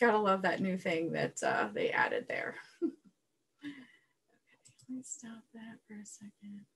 Gotta love that new thing that uh, they added there. okay, let me stop that for a second.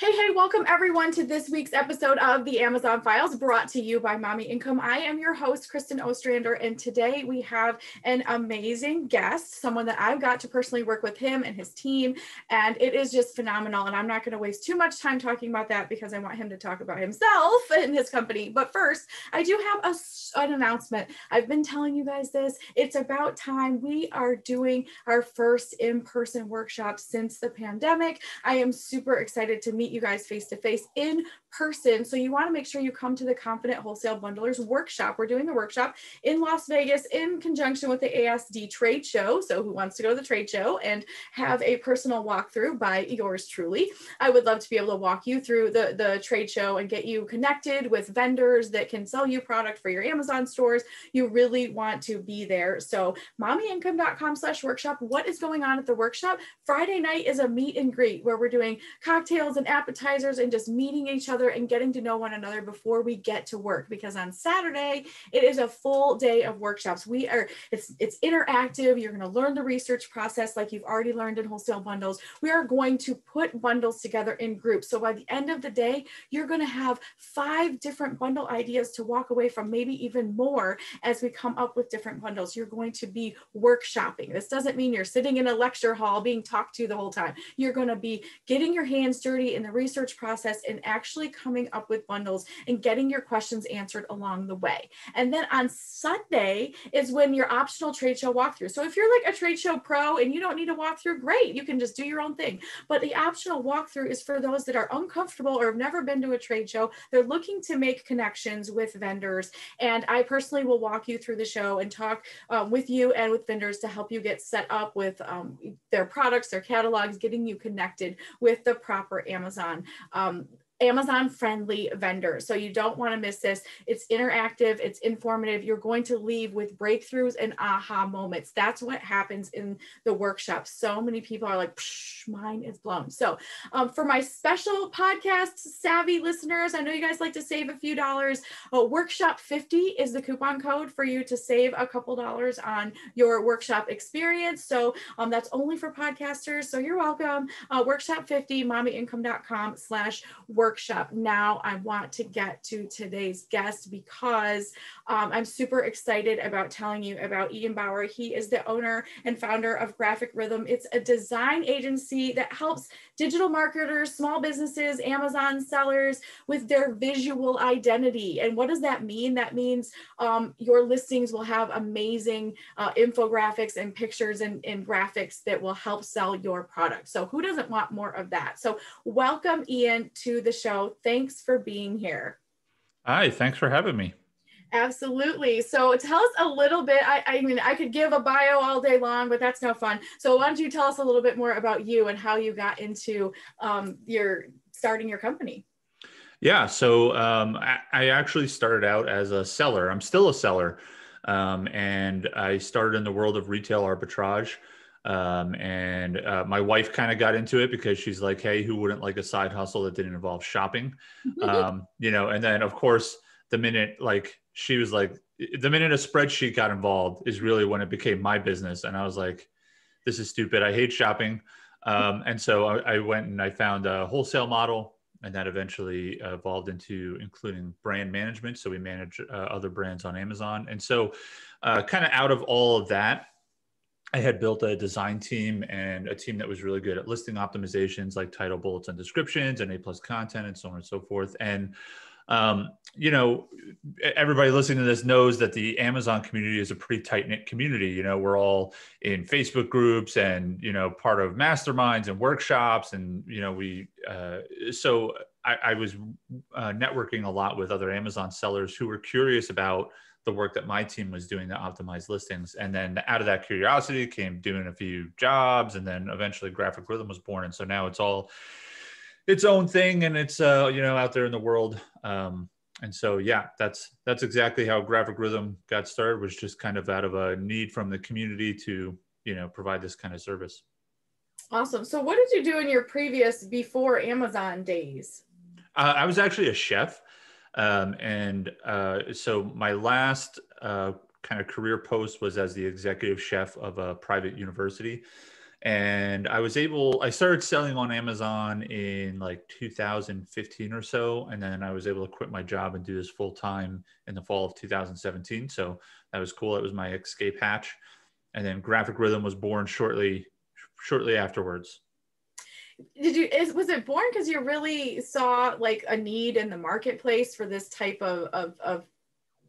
Hey, hey, welcome everyone to this week's episode of the Amazon Files brought to you by Mommy Income. I am your host, Kristin Ostrander, and today we have an amazing guest, someone that I've got to personally work with him and his team, and it is just phenomenal. And I'm not going to waste too much time talking about that because I want him to talk about himself and his company. But first, I do have a, an announcement. I've been telling you guys this. It's about time. We are doing our first in person workshop since the pandemic. I am super excited to meet meet you guys face to face in person. So you want to make sure you come to the Confident Wholesale Bundlers workshop. We're doing a workshop in Las Vegas in conjunction with the ASD trade show. So who wants to go to the trade show and have a personal walkthrough by yours truly? I would love to be able to walk you through the, the trade show and get you connected with vendors that can sell you product for your Amazon stores. You really want to be there. So mommyincome.com slash workshop. What is going on at the workshop? Friday night is a meet and greet where we're doing cocktails and appetizers and just meeting each other and getting to know one another before we get to work because on Saturday it is a full day of workshops. We are it's it's interactive. You're going to learn the research process like you've already learned in wholesale bundles. We are going to put bundles together in groups. So by the end of the day, you're going to have five different bundle ideas to walk away from, maybe even more as we come up with different bundles. You're going to be workshopping. This doesn't mean you're sitting in a lecture hall being talked to the whole time. You're going to be getting your hands dirty in the research process and actually coming up with bundles and getting your questions answered along the way. And then on Sunday is when your optional trade show walkthrough. So if you're like a trade show pro and you don't need a walkthrough, great, you can just do your own thing. But the optional walkthrough is for those that are uncomfortable or have never been to a trade show. They're looking to make connections with vendors. And I personally will walk you through the show and talk um, with you and with vendors to help you get set up with um, their products, their catalogs, getting you connected with the proper Amazon um, Amazon friendly vendor. So you don't want to miss this. It's interactive, it's informative. You're going to leave with breakthroughs and aha moments. That's what happens in the workshop. So many people are like, mine is blown. So um, for my special podcast savvy listeners, I know you guys like to save a few dollars. Uh, workshop 50 is the coupon code for you to save a couple dollars on your workshop experience. So um, that's only for podcasters. So you're welcome. Uh, workshop 50, mommyincome.com slash workshop. Now I want to get to today's guest because um, I'm super excited about telling you about Ian Bower. He is the owner and founder of Graphic Rhythm. It's a design agency that helps digital marketers, small businesses, Amazon sellers with their visual identity. And what does that mean? That means um, your listings will have amazing uh, infographics and pictures and, and graphics that will help sell your product. So who doesn't want more of that? So welcome Ian to the show. Thanks for being here. Hi, thanks for having me. Absolutely. So tell us a little bit. I, I, mean, I could give a bio all day long, but that's no fun. So why don't you tell us a little bit more about you and how you got into um, your starting your company? Yeah. So um, I, I, actually started out as a seller. I'm still a seller, um, and I started in the world of retail arbitrage. Um, and uh, my wife kind of got into it because she's like, "Hey, who wouldn't like a side hustle that didn't involve shopping?" um, you know. And then, of course, the minute like she was like, the minute a spreadsheet got involved is really when it became my business, and I was like, "This is stupid. I hate shopping." Um, and so I, I, went and I found a wholesale model, and that eventually evolved into including brand management. So we manage uh, other brands on Amazon, and so uh, kind of out of all of that I had built a design team and a team that was really good at listing optimizations like title bullets and descriptions and A plus content and so on and so forth. And um, you know, everybody listening to this knows that the Amazon community is a pretty tight knit community. You know, we're all in Facebook groups and you know part of masterminds and workshops, and you know we. Uh, so I, I was uh, networking a lot with other Amazon sellers who were curious about the work that my team was doing to optimize listings. And then out of that curiosity came doing a few jobs and then eventually graphic rhythm was born. And so now it's all its own thing and it's uh, you know out there in the world. Um, and so yeah, that's that's exactly how graphic rhythm got started was just kind of out of a need from the community to, you know, provide this kind of service. Awesome. So what did you do in your previous before Amazon days? Uh, I was actually a chef. Um, and uh, so my last uh, kind of career post was as the executive chef of a private university. And I was able, I started selling on Amazon in like 2015 or so. And then I was able to quit my job and do this full time in the fall of 2017. So that was cool. That was my escape hatch. And then Graphic Rhythm was born shortly, shortly afterwards did you is was it born because you really saw like a need in the marketplace for this type of of, of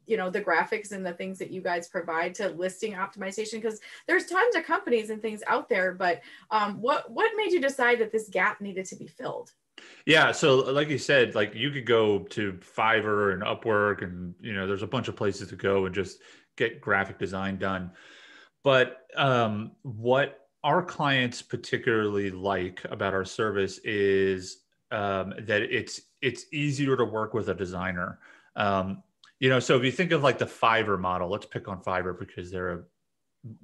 you know the graphics and the things that you guys provide to listing optimization? Because there's tons of companies and things out there but um, what what made you decide that this gap needed to be filled? Yeah so like you said like you could go to fiverr and upwork and you know there's a bunch of places to go and just get graphic design done. But um, what our clients particularly like about our service is um, that it's it's easier to work with a designer. Um, you know, so if you think of like the Fiverr model, let's pick on Fiverr because they're a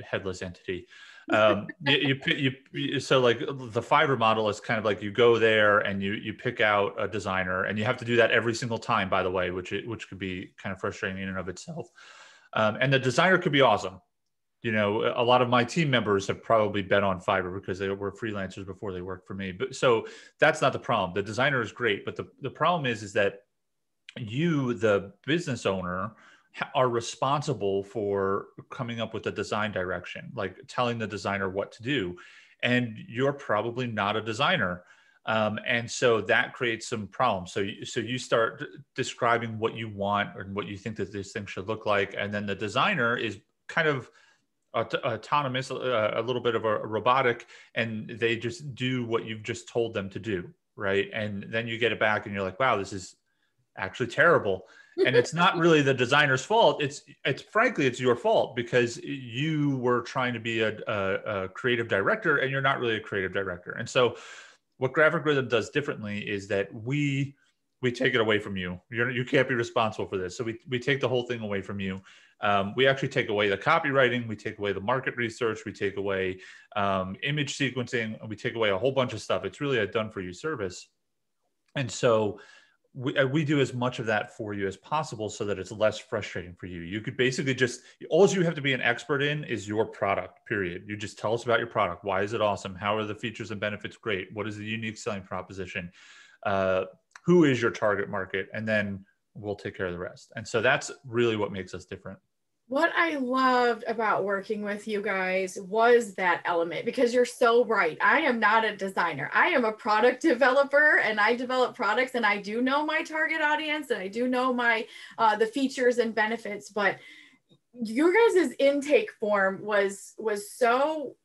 headless entity. Um, you, you, you, so like the Fiverr model is kind of like you go there and you you pick out a designer, and you have to do that every single time, by the way, which which could be kind of frustrating in and of itself. Um, and the designer could be awesome you know a lot of my team members have probably been on fiverr because they were freelancers before they worked for me. But so that's not the problem. The designer is great but the, the problem is is that you the business owner are responsible for coming up with the design direction like telling the designer what to do. And you're probably not a designer. Um, and so that creates some problems. So so you start describing what you want and what you think that this thing should look like. And then the designer is kind of autonomous, uh, a little bit of a robotic, and they just do what you've just told them to do, right? And then you get it back, and you're like, wow, this is actually terrible. and it's not really the designer's fault. It's it's frankly it's your fault because you were trying to be a, a, a creative director, and you're not really a creative director. And so, what Graphic Rhythm does differently is that we we take it away from you. You're, you can't be responsible for this. So we, we take the whole thing away from you. Um, we actually take away the copywriting, we take away the market research, we take away um, image sequencing, and we take away a whole bunch of stuff. It's really a done for you service. And so we, uh, we do as much of that for you as possible so that it's less frustrating for you. You could basically just, all you have to be an expert in is your product, period. You just tell us about your product. Why is it awesome? How are the features and benefits great? What is the unique selling proposition? Uh, who is your target market? And then we'll take care of the rest. And so that's really what makes us different. What I loved about working with you guys was that element because you're so right. I am not a designer. I am a product developer and I develop products and I do know my target audience and I do know my uh, the features and benefits, but your guys' intake form was was so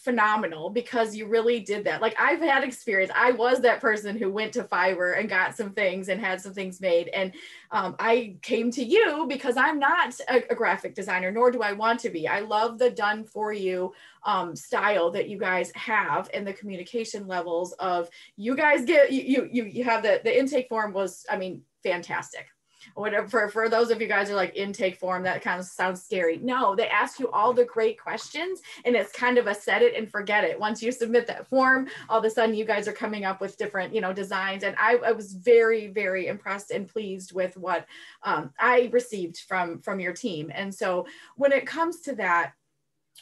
phenomenal because you really did that. Like I've had experience. I was that person who went to Fiverr and got some things and had some things made. And um, I came to you because I'm not a, a, graphic designer, nor do I want to be. I love the done for you um, style that you guys have and the communication levels of you guys get you you you have the the intake form was I mean fantastic whatever for, for those of you guys who are like intake form that kind of sounds scary. No they ask you all the great questions and it's kind of a set it and forget it. Once you submit that form all of a sudden you guys are coming up with different you know designs and i, I was very very impressed and pleased with what um, i received from from your team. And so when it comes to that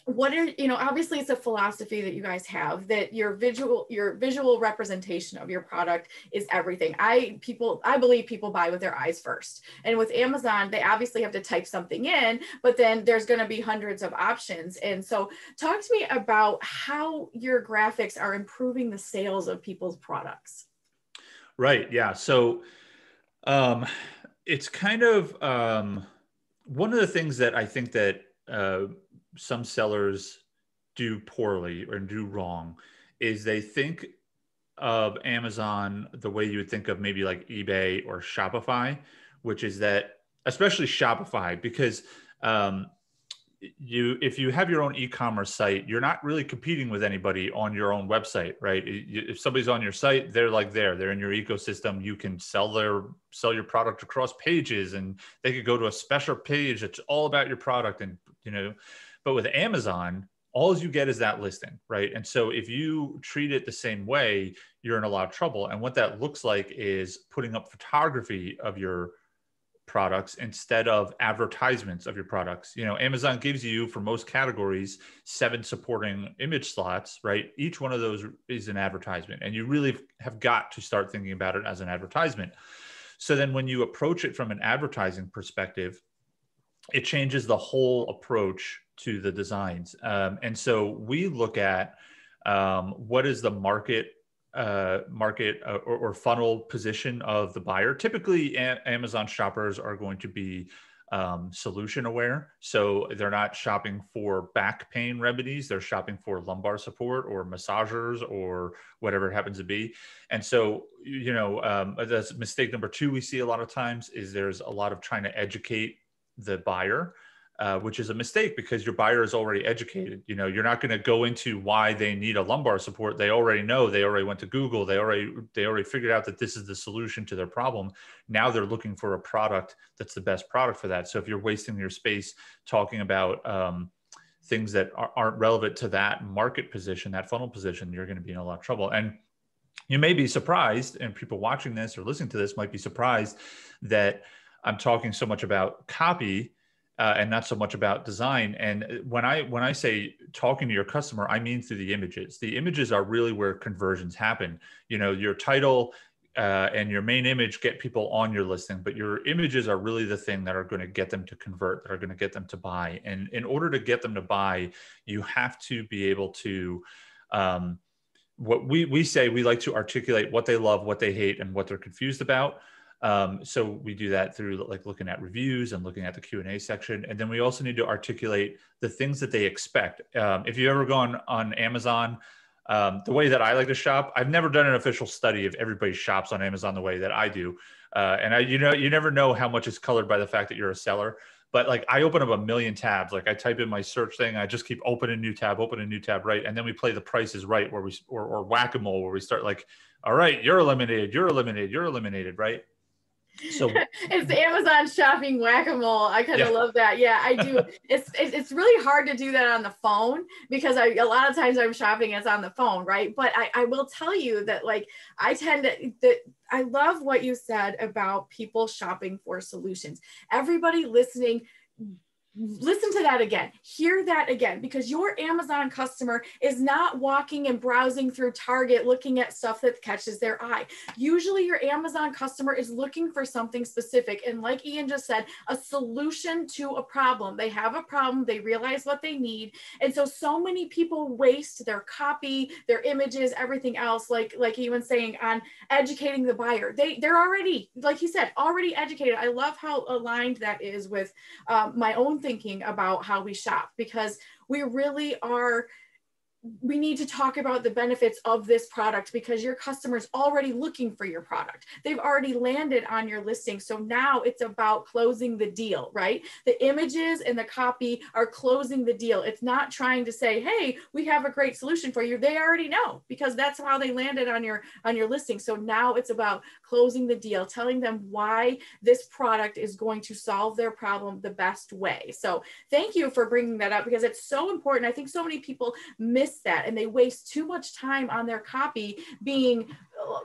what are you know obviously it's a philosophy that you guys have that your visual your visual representation of your product is everything. I people i believe people buy with their eyes first. And with amazon they obviously have to type something in but then there's going to be hundreds of options. And so talk to me about how your graphics are improving the sales of people's products. Right yeah. So um it's kind of um one of the things that i think that uh some sellers do poorly or do wrong is they think of Amazon the way you would think of maybe like eBay or Shopify, which is that especially Shopify because um, you if you have your own e-commerce site you're not really competing with anybody on your own website right? If somebody's on your site they're like there they're in your ecosystem you can sell their sell your product across pages and they could go to a special page that's all about your product and you know but with Amazon, all you get is that listing, right? And so if you treat it the same way, you're in a lot of trouble. And what that looks like is putting up photography of your products instead of advertisements of your products. You know, Amazon gives you for most categories seven supporting image slots, right? Each one of those is an advertisement, and you really have got to start thinking about it as an advertisement. So then when you approach it from an advertising perspective, it changes the whole approach to the designs. Um, and so we look at um, what is the market uh, market uh, or, or, funnel position of the buyer. Typically, a- Amazon shoppers are going to be um, solution aware. So they're not shopping for back pain remedies, they're shopping for lumbar support or massagers or whatever it happens to be. And so, you know, um, that's mistake number two we see a lot of times is there's a lot of trying to educate the buyer uh, which is a mistake because your buyer is already educated. You know, you're not going to go into why they need a lumbar support. They already know. They already went to Google. They already they already figured out that this is the solution to their problem. Now they're looking for a product that's the best product for that. So if you're wasting your space talking about um, things that aren't relevant to that market position, that funnel position, you're going to be in a lot of trouble. And you may be surprised, and people watching this or listening to this might be surprised that I'm talking so much about copy uh, and not so much about design. And uh, when I when I say talking to your customer, I mean through the images. The images are really where conversions happen. You know, your title uh, and your main image get people on your listing, but your images are really the thing that are going to get them to convert, that are going to get them to buy. And in order to get them to buy, you have to be able to. Um, what we, we say we like to articulate what they love, what they hate, and what they're confused about. Um, so we do that through like looking at reviews and looking at the Q and A section, and then we also need to articulate the things that they expect. Um, if you've ever gone on Amazon, um, the way that I like to shop, I've never done an official study of everybody shops on Amazon the way that I do, uh, and I, you know, you never know how much is colored by the fact that you're a seller. But like I open up a million tabs, like I type in my search thing, I just keep opening a new tab, open a new tab, right, and then we play the prices right, where we or, or whack a mole, where we start like, all right, you're eliminated, you're eliminated, you're eliminated, right? So it's Amazon shopping whack-a-mole. I kind of yeah. love that. Yeah, I do. it's, it's really hard to do that on the phone because I a lot of times I'm shopping it's on the phone, right? But I, I will tell you that like I tend to that I love what you said about people shopping for solutions. Everybody listening listen to that again. Hear that again because your amazon customer is not walking and browsing through target looking at stuff that catches their eye. Usually your amazon customer is looking for something specific and like ian just said a solution to a problem. They have a problem they realize what they need and so so many people waste their copy their images everything else like like was saying on educating the buyer. They they're already like he said already educated. I love how aligned that is with um, my own thinking about how we shop because we really are we need to talk about the benefits of this product because your customer's already looking for your product. They've already landed on your listing. So now it's about closing the deal, right? The images and the copy are closing the deal. It's not trying to say, "Hey, we have a great solution for you." They already know because that's how they landed on your on your listing. So now it's about closing the deal, telling them why this product is going to solve their problem the best way. So, thank you for bringing that up because it's so important. I think so many people miss that and they waste too much time on their copy being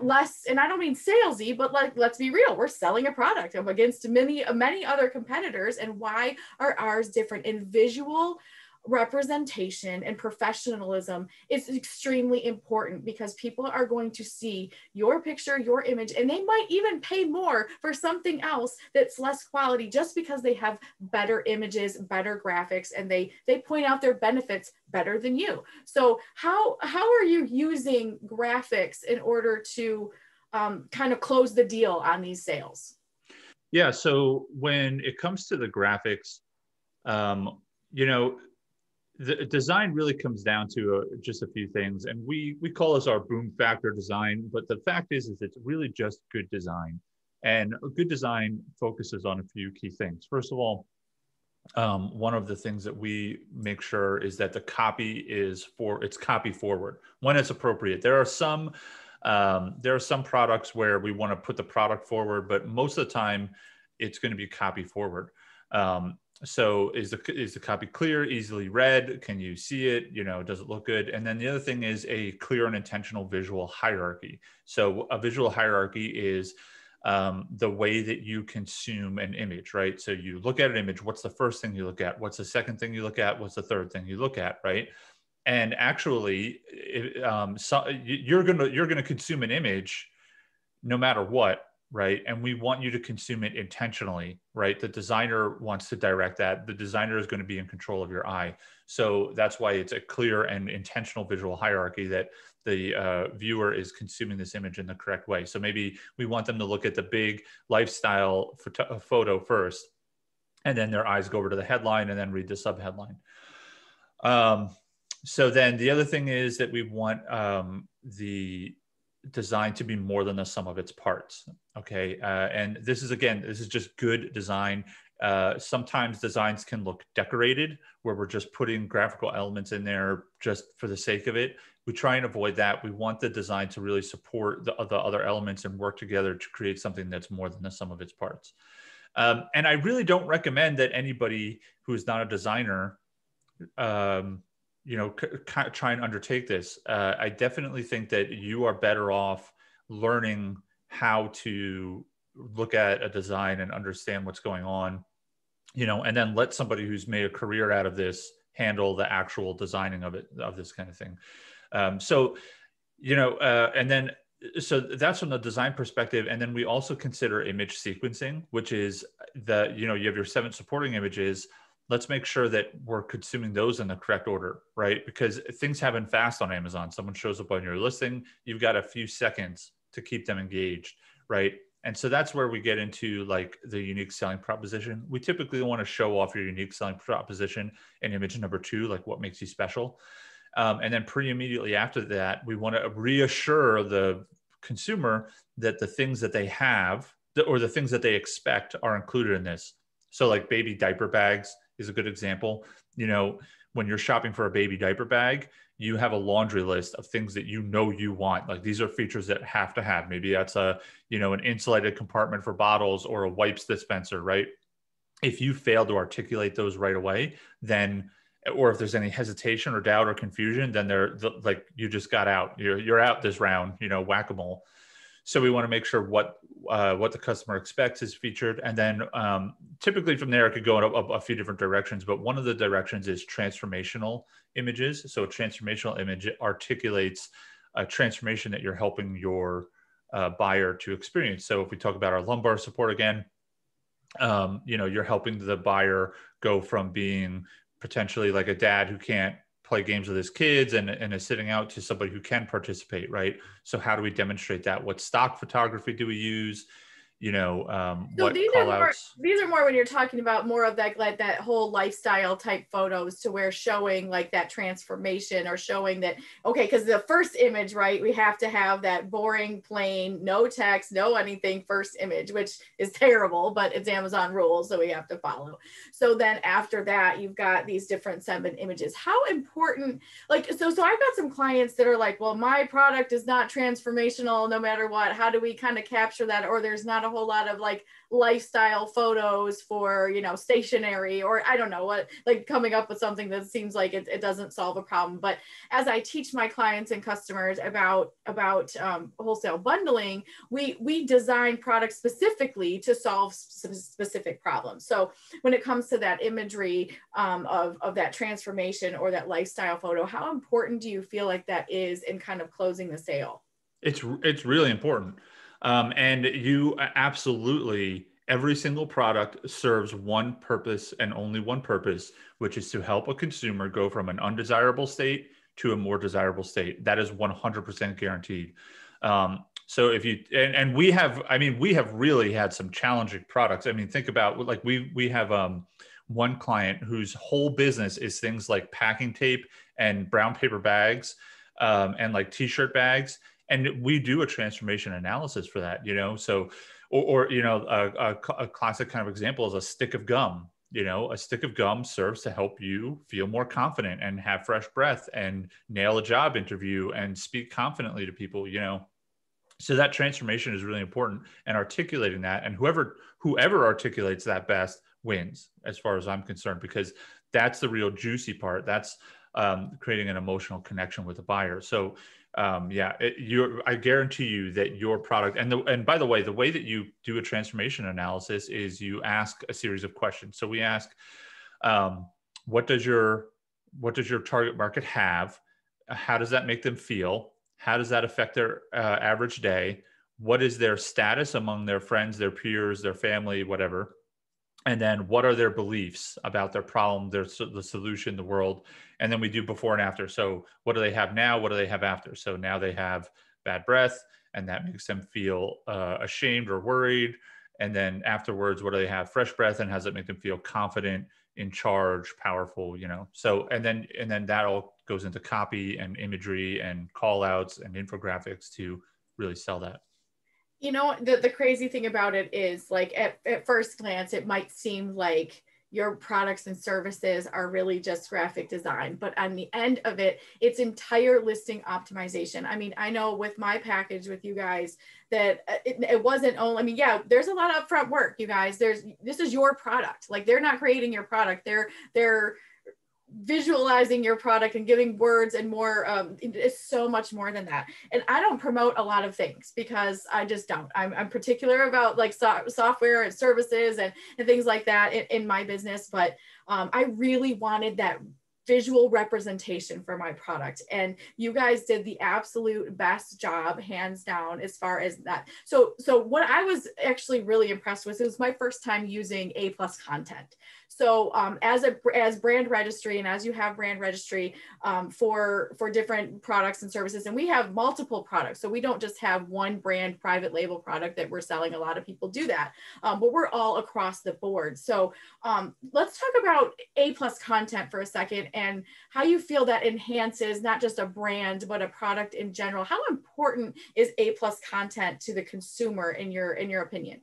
less and i don't mean salesy but like let's be real we're selling a product against many many other competitors and why are ours different? In visual representation and professionalism is extremely important because people are going to see your picture, your image, and they might even pay more for something else that's less quality just because they have better images, better graphics, and they they point out their benefits better than you. So how how are you using graphics in order to um, kind of close the deal on these sales? Yeah. So when it comes to the graphics, um, you know, the design really comes down to uh, just a few things and we we call this our boom factor design but the fact is is it's really just good design and good design focuses on a few key things. First of all um, one of the things that we make sure is that the copy is for it's copy forward when it's appropriate. There are some um, there are some products where we want to put the product forward but most of the time it's going to be copy forward. Um, so is the is the copy clear easily read can you see it you know does it look good and then the other thing is a clear and intentional visual hierarchy so a visual hierarchy is um, the way that you consume an image, right? So you look at an image. What's the first thing you look at? What's the second thing you look at? What's the third thing you look at, right? And actually, it, um, so you're gonna you're gonna consume an image, no matter what, right? And we want you to consume it intentionally, right? The designer wants to direct that. The designer is going to be in control of your eye. So that's why it's a clear and intentional visual hierarchy that the uh, viewer is consuming this image in the correct way. So maybe we want them to look at the big lifestyle photo, uh, photo first, and then their eyes go over to the headline and then read the subheadline. Um, so then the other thing is that we want um, the design to be more than the sum of its parts. Okay, uh, and this is again, this is just good design. Uh, sometimes designs can look decorated, where we're just putting graphical elements in there just for the sake of it we try and avoid that. We want the design to really support the, the other elements and work together to create something that's more than the sum of its parts. Um, and I really don't recommend that anybody who is not a designer, um, you know, c- try and undertake this. Uh, I definitely think that you are better off learning how to look at a design and understand what's going on, you know, and then let somebody who's made a career out of this handle the actual designing of it of this kind of thing. Um, so, you know, uh, and then so that's from the design perspective and then we also consider image sequencing which is the you know you have your seven supporting images let's make sure that we're consuming those in the correct order right? Because things happen fast on amazon. Someone shows up on your listing you've got a few seconds to keep them engaged right? And so that's where we get into like the unique selling proposition. We typically want to show off your unique selling proposition in image number two like what makes you special. Um, and then pretty immediately after that, we want to reassure the consumer that the things that they have or the things that they expect are included in this. So, like baby diaper bags is a good example. You know, when you're shopping for a baby diaper bag, you have a laundry list of things that you know you want. Like these are features that have to have. Maybe that's a, you know, an insulated compartment for bottles or a wipes dispenser, right? If you fail to articulate those right away, then or if there's any hesitation or doubt or confusion, then they're the, like you just got out. You're you're out this round. You know, whack a mole. So we want to make sure what uh, what the customer expects is featured, and then um, typically from there it could go in a, a, few different directions. But one of the directions is transformational images. So a transformational image articulates a transformation that you're helping your uh, buyer to experience. So if we talk about our lumbar support again, um, you know, you're helping the buyer go from being potentially like a dad who can't play games with his kids and, and is sitting out to somebody who can participate right? So how do we demonstrate that? What stock photography do we use you know um, so what these are more these are more when you're talking about more of that like that whole lifestyle type photos to where showing like that transformation or showing that okay because the first image right we have to have that boring plain no text no anything first image which is terrible but it's amazon rules so we have to follow. So then after that you've got these different seven images. How important like so so i've got some clients that are like well my product is not transformational no matter what. How do we kind of capture that? Or there's not a whole lot of like lifestyle photos for you know stationery or i don't know what like coming up with something that seems like it, it doesn't solve a problem. But as i teach my clients and customers about about um, wholesale bundling we we design products specifically to solve specific problems. So when it comes to that imagery um, of, of that transformation or that lifestyle photo how important do you feel like that is in kind of closing the sale? It's it's really important um, and you absolutely, every single product serves one purpose and only one purpose, which is to help a consumer go from an undesirable state to a more desirable state. That is 100% guaranteed. Um, so if you and, and we have, I mean, we have really had some challenging products. I mean, think about like we we have um, one client whose whole business is things like packing tape and brown paper bags um, and like t-shirt bags and we do a transformation analysis for that you know so or, or you know a, a, a, classic kind of example is a stick of gum you know a stick of gum serves to help you feel more confident and have fresh breath and nail a job interview and speak confidently to people you know. So that transformation is really important and articulating that and whoever whoever articulates that best wins as far as i'm concerned because that's the real juicy part. That's um, creating an emotional connection with the buyer. So um, yeah, it, you I guarantee you that your product and the and by the way, the way that you do a transformation analysis is you ask a series of questions. So we ask, um, what does your what does your target market have? How does that make them feel? How does that affect their uh, average day? What is their status among their friends, their peers, their family, whatever? And then what are their beliefs about their problem their the solution the world? And then we do before and after. So what do they have now? What do they have after? So now they have bad breath and that makes them feel uh, ashamed or worried. And then afterwards what do they have? Fresh breath and how does it make them feel confident in charge powerful you know? So and then and then that all goes into copy and imagery and call outs and infographics to really sell that you know the, the crazy thing about it is like at, at first glance it might seem like your products and services are really just graphic design but on the end of it it's entire listing optimization. I mean i know with my package with you guys that uh, it, it wasn't only i mean yeah there's a lot of upfront work you guys. There's this is your product. Like they're not creating your product. They're they're visualizing your product and giving words and more um, it's so much more than that. And i don't promote a lot of things because i just don't. I'm, I'm particular about like so- software and services and, and things like that in, in my business but um, i really wanted that visual representation for my product. And you guys did the absolute best job hands down as far as that. So so what i was actually really impressed with it was my first time using a plus content so um, as a as brand registry and as you have brand registry um, for for different products and services, and we have multiple products. So we don't just have one brand private label product that we're selling. A lot of people do that, um, but we're all across the board. So um, let's talk about A plus content for a second and how you feel that enhances not just a brand but a product in general. How important is A plus content to the consumer in your in your opinion?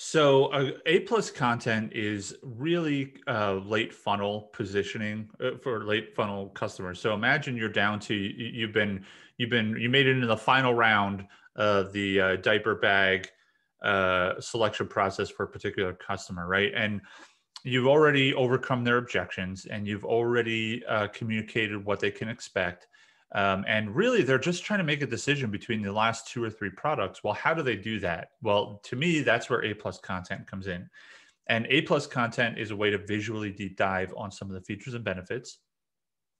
So uh, A plus content is really uh, late funnel positioning uh, for late funnel customers. So imagine you're down to you've been you've been you made it into the final round of the uh, diaper bag uh, selection process for a particular customer, right? And you've already overcome their objections and you've already uh, communicated what they can expect um, and really, they're just trying to make a decision between the last two or three products. Well, how do they do that? Well, to me, that's where A plus content comes in. And A plus content is a way to visually deep dive on some of the features and benefits.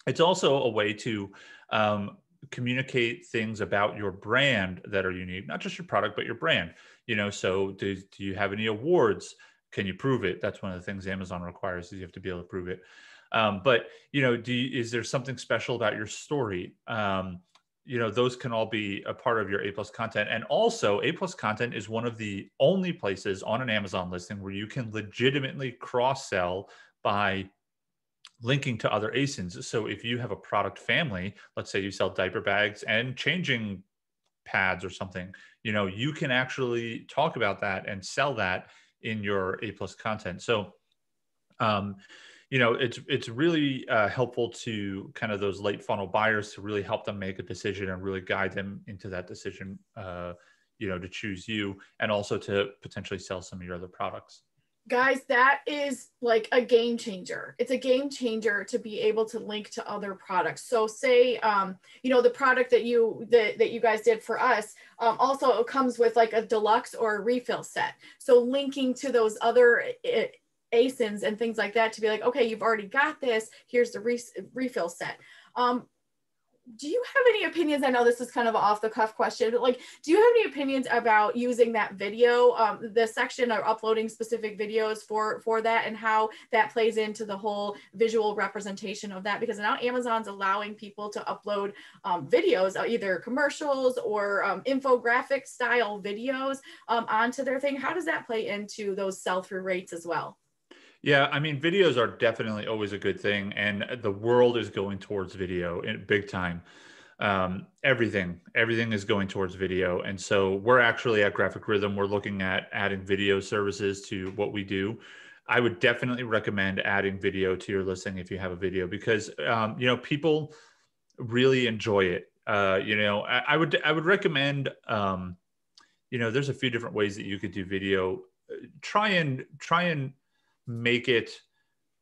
It's also a way to um, communicate things about your brand that are unique, not just your product, but your brand. You know, so do, do you have any awards? Can you prove it? That's one of the things Amazon requires is you have to be able to prove it. Um, but you know, do you, is there something special about your story? Um, you know, those can all be a part of your A plus content. And also, A plus content is one of the only places on an Amazon listing where you can legitimately cross sell by linking to other ASINs. So if you have a product family, let's say you sell diaper bags and changing pads or something, you know, you can actually talk about that and sell that in your A plus content. So, um, you know it's it's really uh, helpful to kind of those late funnel buyers to really help them make a decision and really guide them into that decision uh, you know to choose you and also to potentially sell some of your other products. Guys that is like a game changer. It's a game changer to be able to link to other products. So say um, you know the product that you that, that you guys did for us um, also comes with like a deluxe or a refill set. So linking to those other it, asins and things like that to be like okay you've already got this. Here's the re- refill set. Um, do you have any opinions? I know this is kind of off the cuff question but like do you have any opinions about using that video um, the section of uploading specific videos for for that and how that plays into the whole visual representation of that? Because now amazon's allowing people to upload um, videos uh, either commercials or um, infographic style videos um, onto their thing. How does that play into those sell-through rates as well yeah, I mean, videos are definitely always a good thing, and the world is going towards video in big time. Um, everything, everything is going towards video, and so we're actually at Graphic Rhythm. We're looking at adding video services to what we do. I would definitely recommend adding video to your listing if you have a video because um, you know people really enjoy it. Uh, you know, I, I, would I would recommend. Um, you know, there's a few different ways that you could do video. Try and try and make it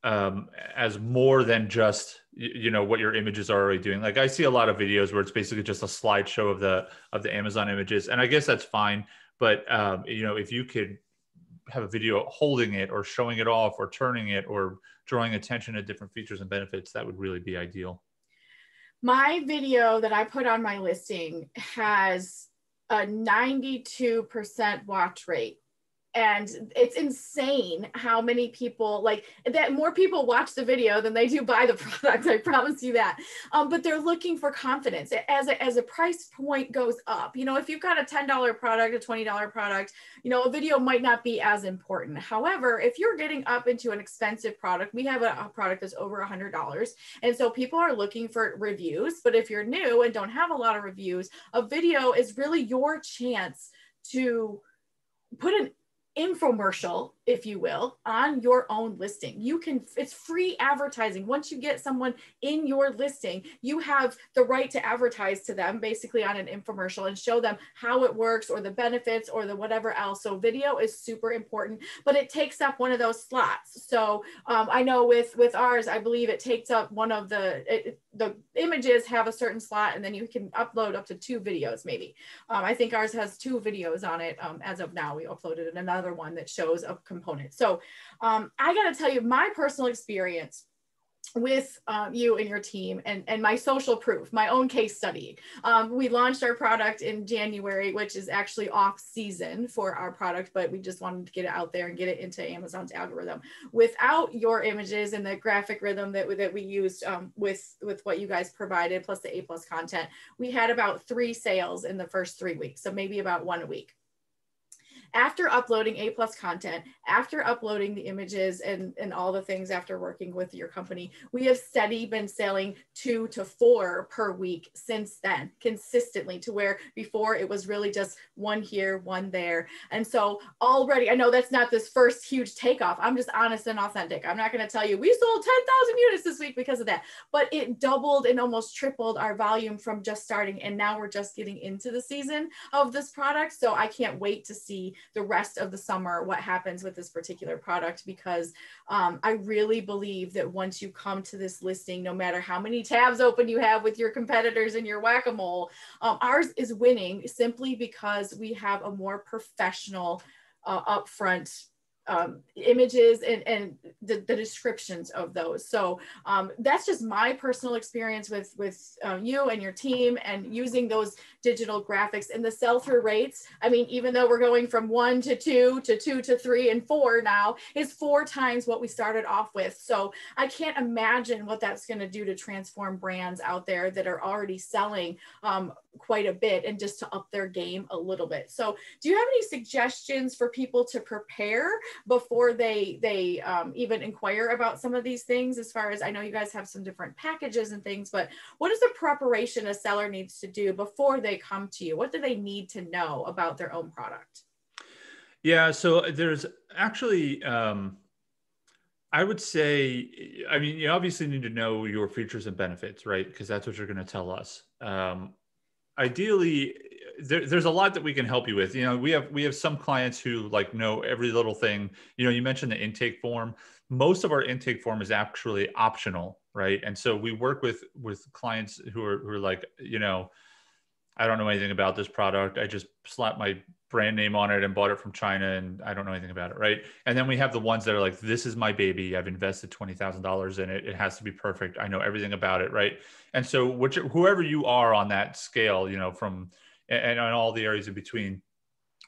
um, as more than just you know what your images are already doing. Like i see a lot of videos where it's basically just a slideshow of the of the amazon images and i guess that's fine but um, you know if you could have a video holding it or showing it off or turning it or drawing attention to different features and benefits that would really be ideal. My video that i put on my listing has a 92% watch rate and it's insane how many people like that more people watch the video than they do buy the product i promise you that. Um, but they're looking for confidence. As a, as a price point goes up you know if you've got a $10 product a $20 product you know a video might not be as important. However if you're getting up into an expensive product we have a, a product that's over a $100 and so people are looking for reviews. But if you're new and don't have a lot of reviews a video is really your chance to put an infomercial if you will, on your own listing. You can, it's free advertising. Once you get someone in your listing, you have the right to advertise to them basically on an infomercial and show them how it works or the benefits or the whatever else. So video is super important, but it takes up one of those slots. So um, I know with, with ours, I believe it takes up one of the, it, the images have a certain slot and then you can upload up to two videos maybe. Um, I think ours has two videos on it um, as of now. We uploaded another one that shows a component. So um, I got to tell you, my personal experience with um, you and your team and, and my social proof, my own case study. Um, we launched our product in January, which is actually off season for our product, but we just wanted to get it out there and get it into Amazon's algorithm. Without your images and the graphic rhythm that, that we used um, with, with what you guys provided, plus the A plus content, we had about three sales in the first three weeks. So maybe about one a week after uploading A plus content, after uploading the images and, and all the things after working with your company, we have steady been selling two to four per week since then, consistently to where before it was really just one here, one there. And so already, I know that's not this first huge takeoff. I'm just honest and authentic. I'm not going to tell you we sold 10,000 units this week because of that, but it doubled and almost tripled our volume from just starting. And now we're just getting into the season of this product. So I can't wait to see the rest of the summer what happens with this particular product because um, I really believe that once you come to this listing, no matter how many tabs open you have with your competitors and your whack-a-mole, um, ours is winning simply because we have a more professional uh, upfront um, images and, and the, the, descriptions of those. So um, that's just my personal experience with, with uh, you and your team and using those digital graphics and the sell-through rates. I mean, even though we're going from one to two to two to three and four now is four times what we started off with. So I can't imagine what that's going to do to transform brands out there that are already selling um, quite a bit and just to up their game a little bit. So do you have any suggestions for people to prepare before they they um, even inquire about some of these things as far as I know you guys have some different packages and things, but what is the preparation a seller needs to do before they come to you? What do they need to know about their own product? Yeah, so there's actually um, I would say, I mean, you obviously need to know your features and benefits, right? Because that's what you're going to tell us. Um, ideally there, there's a lot that we can help you with. You know we have we have some clients who like know every little thing. You know you mentioned the intake form. Most of our intake form is actually optional right? And so we work with with clients who are who are like you know i don't know anything about this product. I just slap my brand name on it and bought it from China and I don't know anything about it, right? And then we have the ones that are like, this is my baby. I've invested twenty thousand dollars in it. It has to be perfect. I know everything about it, right? And so, which whoever you are on that scale, you know, from and on all the areas in between,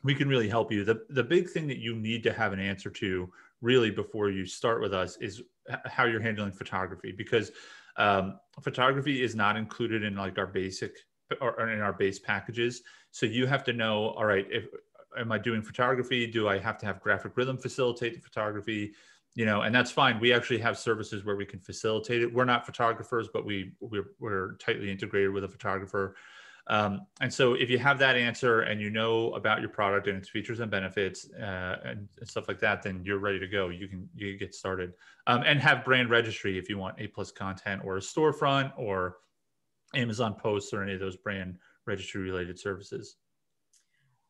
we can really help you. The the big thing that you need to have an answer to really before you start with us is how you're handling photography because um, photography is not included in like our basic or in our base packages. So you have to know, all right, if am I doing photography? Do I have to have graphic rhythm facilitate the photography? You know, and that's fine. We actually have services where we can facilitate it. We're not photographers, but we we're, we're tightly integrated with a photographer. Um, and so if you have that answer and you know about your product and its features and benefits uh, and, stuff like that, then you're ready to go. You can you get started um, and have brand registry if you want A plus content or a storefront or Amazon posts or any of those brand registry related services.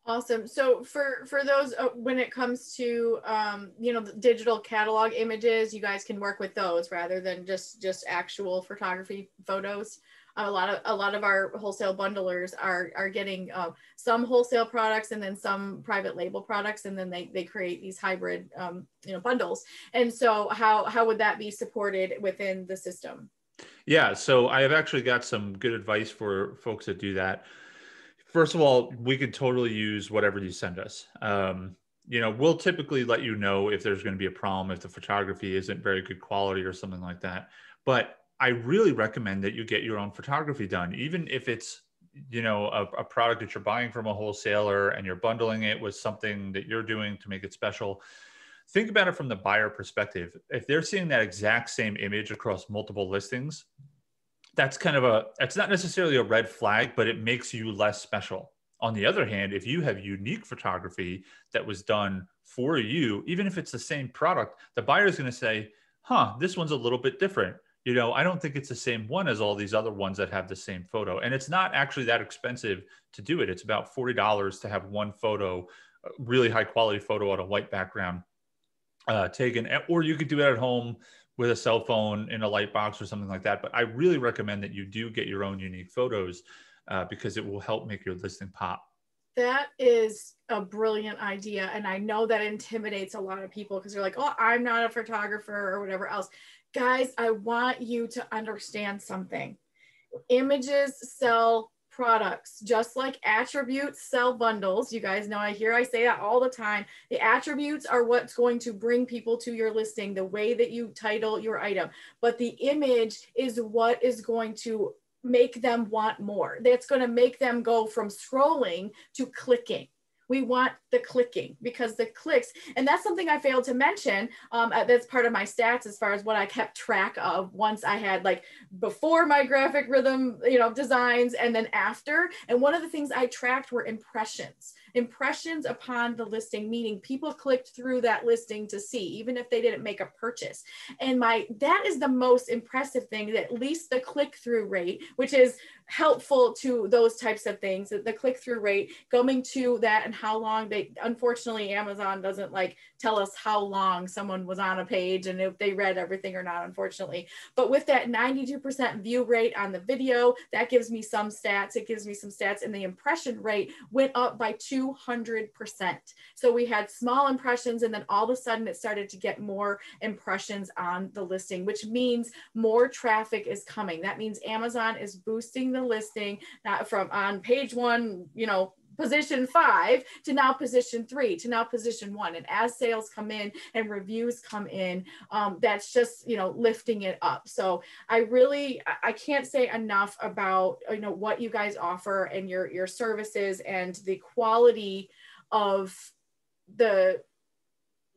Awesome. So for for those uh, when it comes to um, you know digital catalog images, you guys can work with those rather than just just actual photography photos. a lot of a lot of our wholesale bundlers are are getting uh, some wholesale products and then some private label products, and then they they create these hybrid um, you know bundles. And so how how would that be supported within the system? Yeah. So I have actually got some good advice for folks that do that first of all, we could totally use whatever you send us. Um, you know, we'll typically let you know if there's going to be a problem, if the photography isn't very good quality or something like that. But I really recommend that you get your own photography done, even if it's you know a, a, product that you're buying from a wholesaler and you're bundling it with something that you're doing to make it special think about it from the buyer perspective. If they're seeing that exact same image across multiple listings that's kind of a it's not necessarily a red flag but it makes you less special. On the other hand if you have unique photography that was done for you even if it's the same product the buyer is going to say huh this one's a little bit different. You know i don't think it's the same one as all these other ones that have the same photo. And it's not actually that expensive to do it. It's about $40 to have one photo really high quality photo on a white background uh, taken or you could do it at home with a cell phone in a light box or something like that. But I really recommend that you do get your own unique photos uh, because it will help make your listing pop. That is a brilliant idea. And I know that intimidates a lot of people because they're like, oh, I'm not a photographer or whatever else. Guys, I want you to understand something. Images sell products, just like attributes sell bundles. You guys know I hear I say that all the time. The attributes are what's going to bring people to your listing, the way that you title your item. But the image is what is going to make them want more. That's going to make them go from scrolling to clicking we want the clicking because the clicks, and that's something I failed to mention. Um, uh, that's part of my stats as far as what I kept track of once I had like before my graphic rhythm, you know, designs and then after. And one of the things I tracked were impressions impressions upon the listing, meaning people clicked through that listing to see, even if they didn't make a purchase. And my that is the most impressive thing, that at least the click-through rate, which is helpful to those types of things, the click-through rate, going to that and how long they unfortunately Amazon doesn't like tell us how long someone was on a page and if they read everything or not, unfortunately. But with that 92% view rate on the video, that gives me some stats. It gives me some stats, and the impression rate went up by 200%. So we had small impressions, and then all of a sudden it started to get more impressions on the listing, which means more traffic is coming. That means Amazon is boosting the listing, not from on page one, you know, position five to now position three to now position one and as sales come in and reviews come in um, that's just you know lifting it up so i really i can't say enough about you know what you guys offer and your your services and the quality of the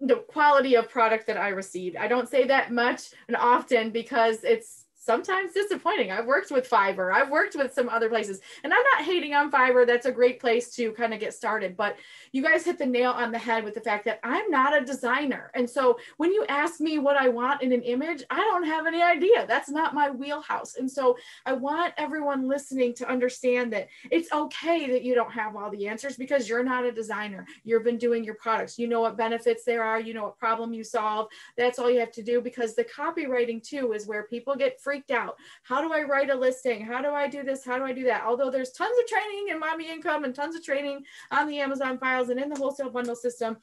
the quality of product that I received. I don't say that much and often because it's sometimes disappointing. I've worked with Fiverr, I've worked with some other places, and I'm not hating on Fiverr. That's a great place to kind of get started. But you guys hit the nail on the head with the fact that I'm not a designer. And so when you ask me what I want in an image, I don't have any idea. That's not my wheelhouse. And so I want everyone listening to understand that it's okay that you don't have all the answers because you're not a designer. You've been doing your products. You know what benefits there are, you know what problem you solve. That's all you have to do because the copywriting too is where people get free freaked out. How do I write a listing? How do I do this? How do I do that? Although there's tons of training in Mommy Income and tons of training on the Amazon files and in the wholesale bundle system,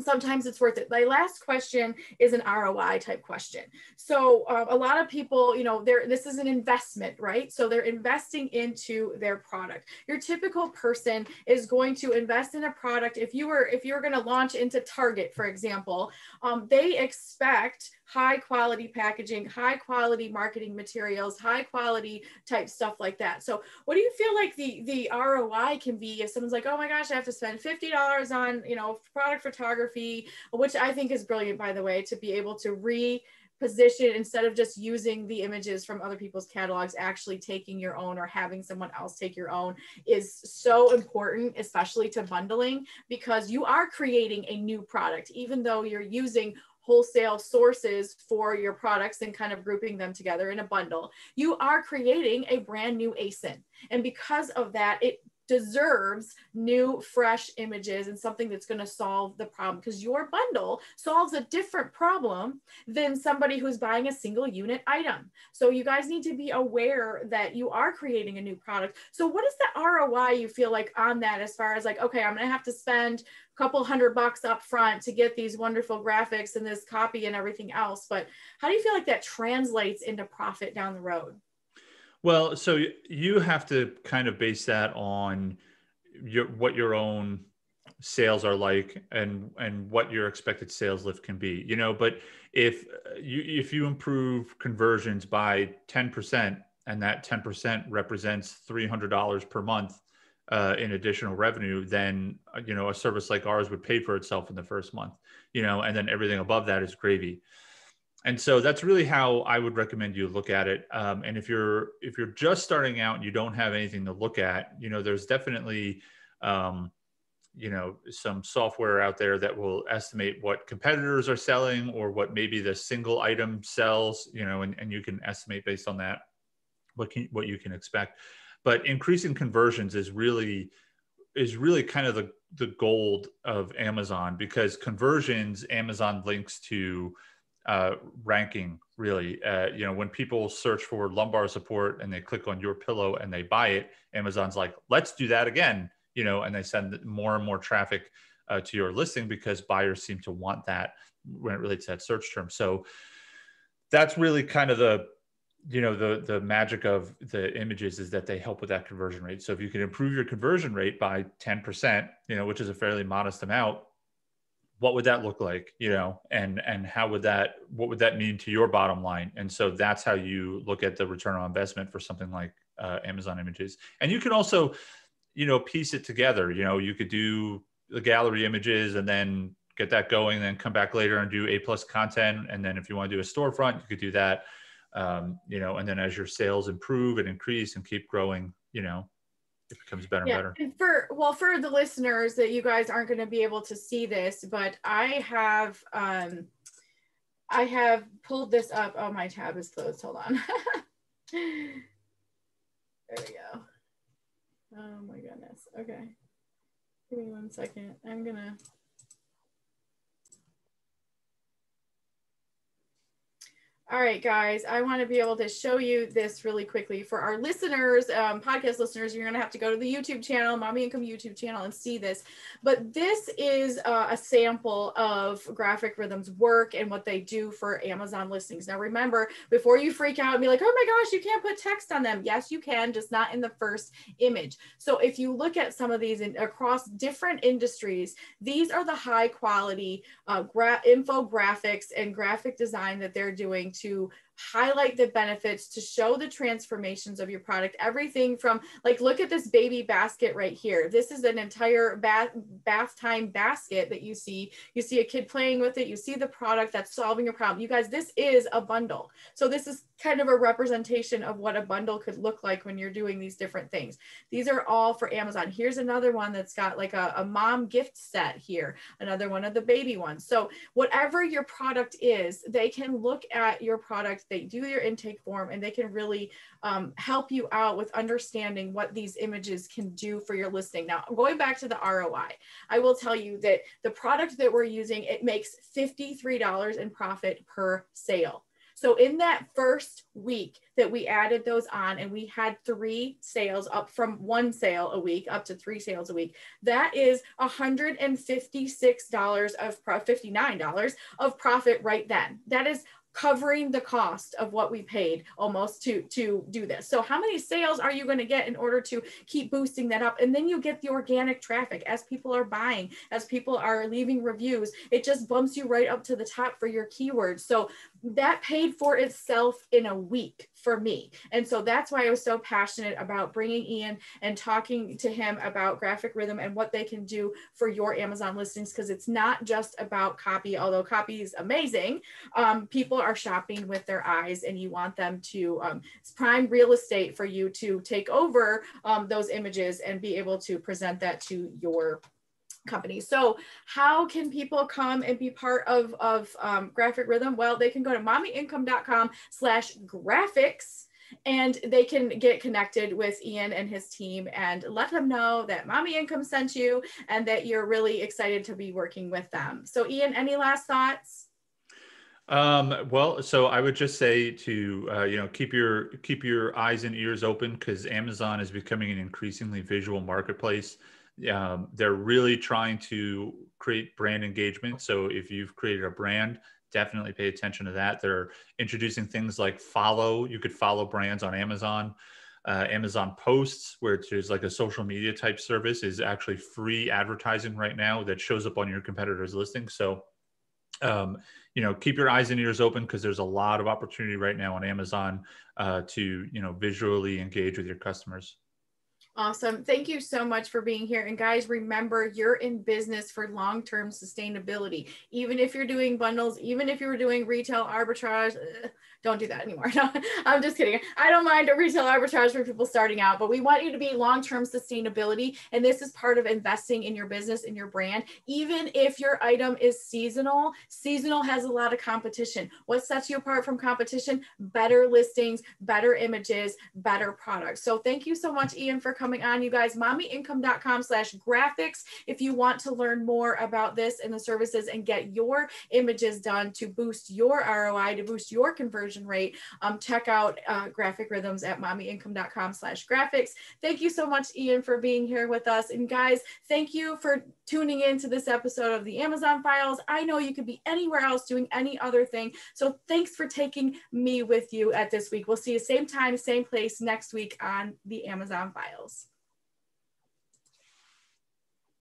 sometimes it's worth it. My last question is an ROI type question. So uh, a lot of people, you know, they're, this is an investment, right? So they're investing into their product. Your typical person is going to invest in a product. If you were, if you were going to launch into Target, for example, um, they expect high quality packaging, high quality marketing materials, high quality type stuff like that. So what do you feel like the the ROI can be if someone's like, oh my gosh, I have to spend $50 on, you know, product photography, which I think is brilliant, by the way, to be able to re position instead of just using the images from other people's catalogs actually taking your own or having someone else take your own is so important especially to bundling because you are creating a new product even though you're using wholesale sources for your products and kind of grouping them together in a bundle, you are creating a brand new ASIN. And because of that, it deserves new fresh images and something that's going to solve the problem. Because your bundle solves a different problem than somebody who's buying a single unit item. So you guys need to be aware that you are creating a new product. So what is the roi you feel like on that as far as like okay i'm going to have to spend a couple hundred bucks up front to get these wonderful graphics and this copy and everything else but how do you feel like that translates into profit down the road well, so you have to kind of base that on your what your own sales are like and and what your expected sales lift can be. You know, but if you if you improve conversions by 10% and that 10% represents $300 per month uh, in additional revenue, then you know a service like ours would pay for itself in the first month. You know, and then everything above that is gravy and so that's really how I would recommend you look at it. Um, and if you're if you're just starting out and you don't have anything to look at, you know, there's definitely um, you know some software out there that will estimate what competitors are selling or what maybe the single item sells. You know, and, and you can estimate based on that what can what you can expect. But increasing conversions is really is really kind of the the gold of Amazon because conversions Amazon links to uh, ranking really. Uh, you know when people search for lumbar support and they click on your pillow and they buy it amazon's like let's do that again you know and they send more and more traffic uh, to your listing because buyers seem to want that when it relates to that search term. So that's really kind of the you know the the magic of the images is that they help with that conversion rate. So if you can improve your conversion rate by 10% you know which is a fairly modest amount what would that look like you know and and how would that what would that mean to your bottom line? And so that's how you look at the return on investment for something like uh, amazon images. And you can also you know piece it together. You know you could do the gallery images and then get that going then come back later and do a plus content. And then if you want to do a storefront you could do that um, you know and then as your sales improve and increase and keep growing you know it becomes better yeah. and better. And for well, for the listeners that you guys aren't going to be able to see this, but I have um I have pulled this up. Oh, my tab is closed. Hold on. there we go. Oh my goodness. Okay. Give me one second. I'm gonna All right, guys, I want to be able to show you this really quickly. For our listeners, um, podcast listeners, you're going to have to go to the YouTube channel, Mommy Income YouTube channel, and see this. But this is uh, a sample of Graphic Rhythm's work and what they do for Amazon listings. Now, remember, before you freak out and be like, oh my gosh, you can't put text on them. Yes, you can, just not in the first image. So if you look at some of these in, across different industries, these are the high quality uh, infographics and graphic design that they're doing to highlight the benefits to show the transformations of your product. Everything from like look at this baby basket right here. This is an entire bath bath time basket that you see. You see a kid playing with it. You see the product that's solving a problem. You guys this is a bundle. So this is kind of a representation of what a bundle could look like when you're doing these different things. These are all for amazon. Here's another one that's got like a, a mom gift set here another one of the baby ones. So whatever your product is they can look at your product they do your intake form and they can really um, help you out with understanding what these images can do for your listing. Now, going back to the ROI, I will tell you that the product that we're using, it makes $53 in profit per sale. So in that first week that we added those on and we had three sales up from one sale a week up to three sales a week, that is $156 of $59 of profit right then. That is covering the cost of what we paid almost to to do this. So how many sales are you going to get in order to keep boosting that up? And then you get the organic traffic as people are buying as people are leaving reviews. It just bumps you right up to the top for your keywords. So that paid for itself in a week for me. And so that's why I was so passionate about bringing Ian and talking to him about graphic rhythm and what they can do for your Amazon listings because it's not just about copy, although copy is amazing. Um, people are shopping with their eyes and you want them to, um, it's prime real estate for you to take over um, those images and be able to present that to your company. So how can people come and be part of, of um, Graphic Rhythm? Well, they can go to mommyincome.com slash graphics and they can get connected with Ian and his team and let them know that Mommy Income sent you and that you're really excited to be working with them. So, Ian, any last thoughts? Um, well, so I would just say to uh, you know keep your keep your eyes and ears open because Amazon is becoming an increasingly visual marketplace. Um, they're really trying to create brand engagement. So if you've created a brand, definitely pay attention to that. They're introducing things like follow. You could follow brands on Amazon. Uh, Amazon Posts, which is like a social media type service, is actually free advertising right now that shows up on your competitors' listings. So, um, you know, keep your eyes and ears open because there's a lot of opportunity right now on Amazon uh, to, you know, visually engage with your customers. Awesome. Thank you so much for being here. And guys, remember you're in business for long term sustainability. Even if you're doing bundles, even if you were doing retail arbitrage, uh, don't do that anymore. No, I'm just kidding. I don't mind a retail arbitrage for people starting out, but we want you to be long-term sustainability. And this is part of investing in your business, in your brand. Even if your item is seasonal, seasonal has a lot of competition. What sets you apart from competition? Better listings, better images, better products. So thank you so much, Ian, for coming on. You guys, mommyincome.com slash graphics. If you want to learn more about this and the services and get your images done to boost your ROI, to boost your conversion conversion rate. Um, check out uh, Graphic Rhythms at mommyincome.com slash graphics. Thank you so much, Ian, for being here with us. And guys, thank you for tuning in to this episode of the Amazon Files. I know you could be anywhere else doing any other thing. So thanks for taking me with you at this week. We'll see you same time, same place next week on the Amazon Files.